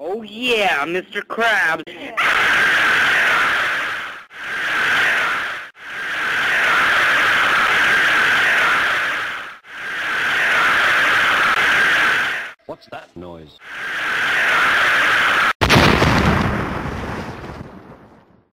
Oh yeah, Mr. Krabs. What's that noise?